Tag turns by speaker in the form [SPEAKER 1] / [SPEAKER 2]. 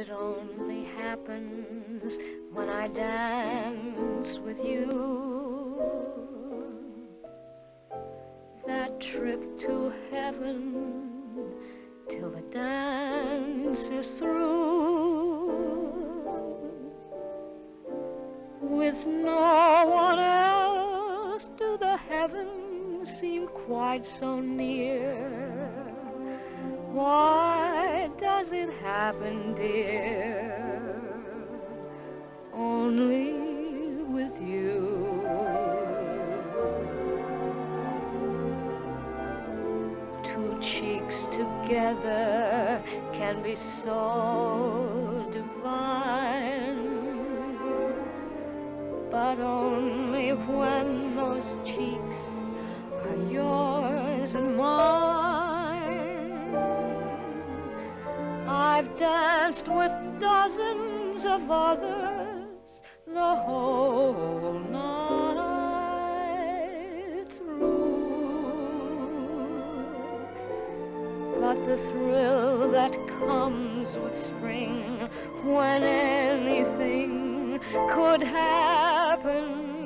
[SPEAKER 1] It only happens when I dance with you. That trip to heaven till the dance is through. With no one else do the heavens seem quite so near. Dear? Only with you. Two cheeks together can be so divine, but only when those cheeks are yours and mine. I've danced with dozens of others the whole night through. But the thrill that comes with spring when anything could happen